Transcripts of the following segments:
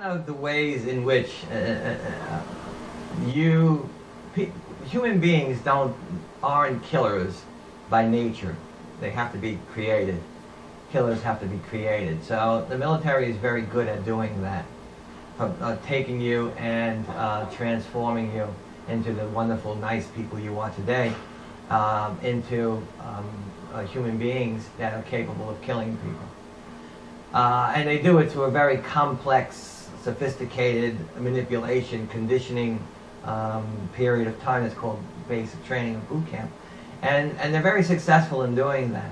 the ways in which uh, uh, uh, you, pe- human beings don't, aren't killers by nature. They have to be created. Killers have to be created. So the military is very good at doing that, uh, taking you and uh, transforming you into the wonderful, nice people you are today, um, into um, uh, human beings that are capable of killing people. Uh, and they do it to a very complex, sophisticated manipulation, conditioning um, period of time that's called basic training and boot camp. And, and they're very successful in doing that.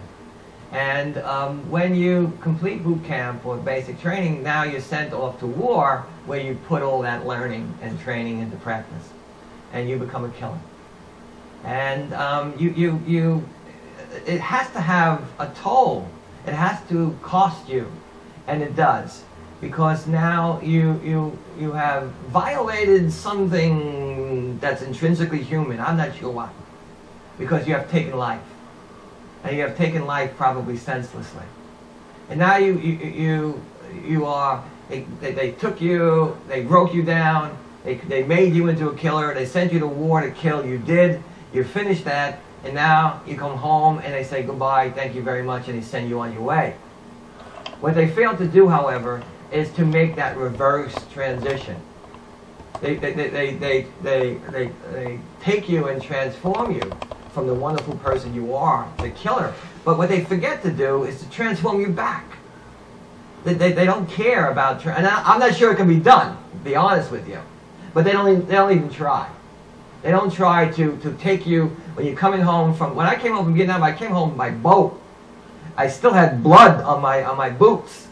And um, when you complete boot camp or basic training, now you're sent off to war where you put all that learning and training into practice. And you become a killer. And um, you, you, you, it has to have a toll. It has to cost you. And it does. Because now you, you, you have violated something that's intrinsically human. I'm not sure why, Because you have taken life. And you have taken life probably senselessly. And now you, you, you, you are, they, they, took you, they broke you down, they, they made you into a killer, they sent you to war to kill, you did, you finished that, and now you come home and they say goodbye, thank you very much, and they send you on your way. What they failed to do, however, is to make that reverse transition. They, they, they, they, they, they, they, they take you and transform you from the wonderful person you are, the killer. But what they forget to do is to transform you back. They, they, they don't care about, and I, I'm not sure it can be done, to be honest with you. But they don't, even, they don't even try. They don't try to, to take you, when you're coming home from, when I came home from Vietnam, I came home by boat. I still had blood on my, on my boots.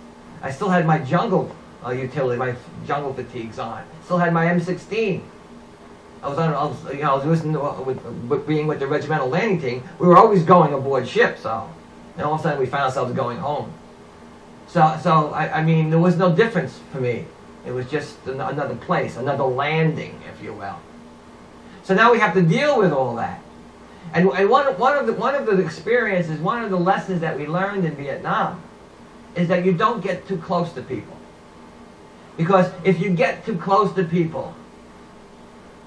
I still had my jungle uh, utility, my jungle fatigues on. Still had my M16. I was on, I was, you know, I was uh, with, with being with the regimental landing team. We were always going aboard ship, so, and all of a sudden we found ourselves going home. So, so I, I mean, there was no difference for me. It was just an, another place, another landing, if you will. So now we have to deal with all that. And, and one, one, of the, one of the experiences, one of the lessons that we learned in Vietnam is that you don't get too close to people. Because if you get too close to people,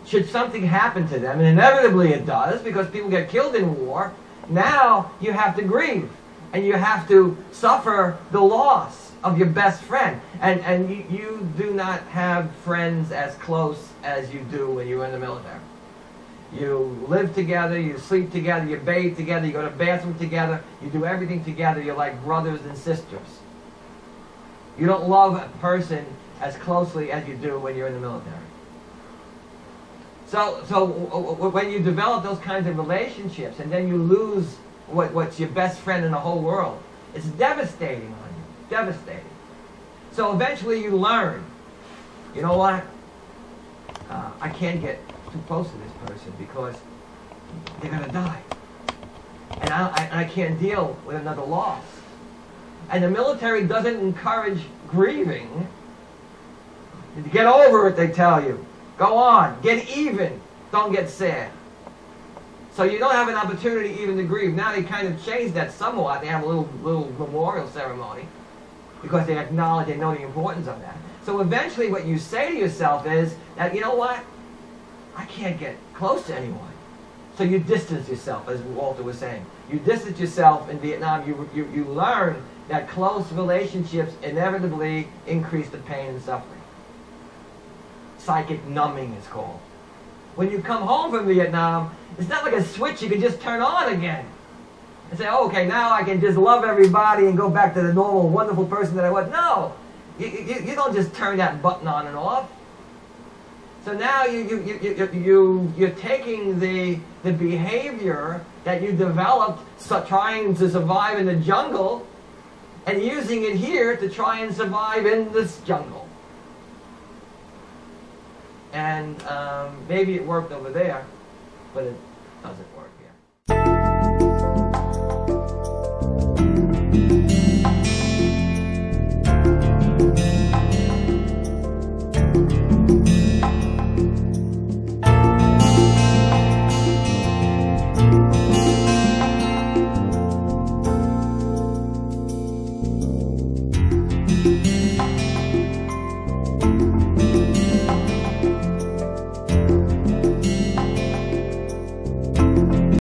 should something happen to them, and inevitably it does because people get killed in war, now you have to grieve and you have to suffer the loss of your best friend. And, and you, you do not have friends as close as you do when you're in the military. You live together, you sleep together, you bathe together, you go to the bathroom together, you do everything together. You're like brothers and sisters. You don't love a person as closely as you do when you're in the military. So, so when you develop those kinds of relationships and then you lose what, what's your best friend in the whole world, it's devastating on you. Devastating. So eventually you learn, you know what? Uh, I can't get too close to this person because they're going to die. And I, I, I can't deal with another loss. And the military doesn't encourage grieving. Get over it, they tell you. Go on. Get even. Don't get sad. So you don't have an opportunity even to grieve. Now they kind of changed that somewhat. They have a little little memorial ceremony because they acknowledge, they know the importance of that. So eventually what you say to yourself is that, you know what? I can't get close to anyone. So you distance yourself, as Walter was saying. You distance yourself in Vietnam. You, you, you learn that close relationships inevitably increase the pain and suffering. Psychic numbing is called. When you come home from Vietnam, it's not like a switch you can just turn on again. And say, oh, okay, now I can just love everybody and go back to the normal, wonderful person that I was. No! You, you, you don't just turn that button on and off. So now you, you, you, you, you, you're taking the, the behavior that you developed trying to survive in the jungle and using it here to try and survive in this jungle. And um, maybe it worked over there, but it doesn't work.